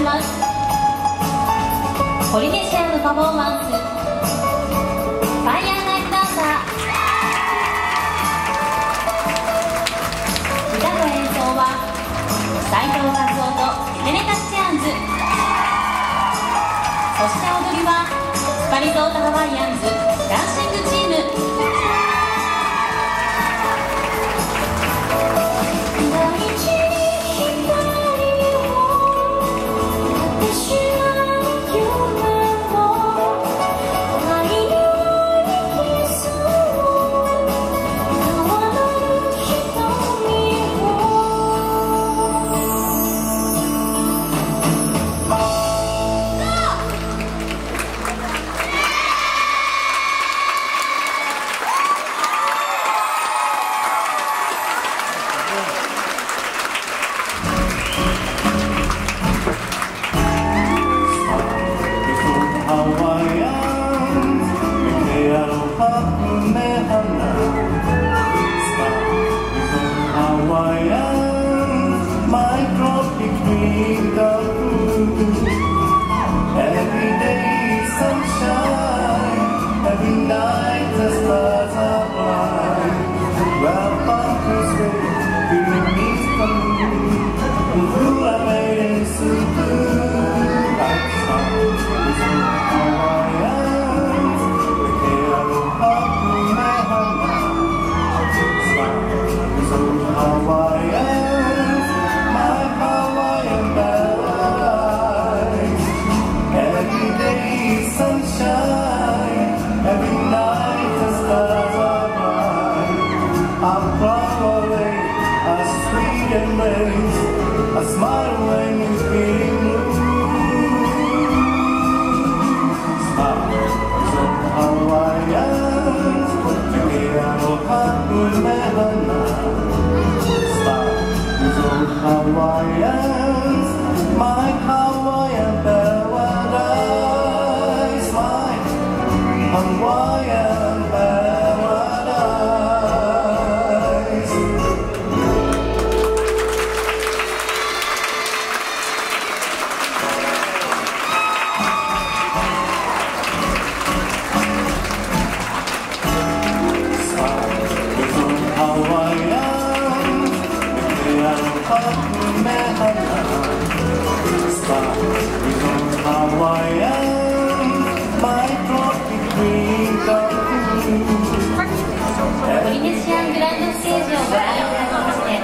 します。ポリネシアのパフォーマンス。ファイヤーナイトダンサー。歌と演奏は斉藤和夫とエネカチアンズそして踊りはスパリゾータハワイアンズ。ダンシングチーム。banana. Stop, you know how I.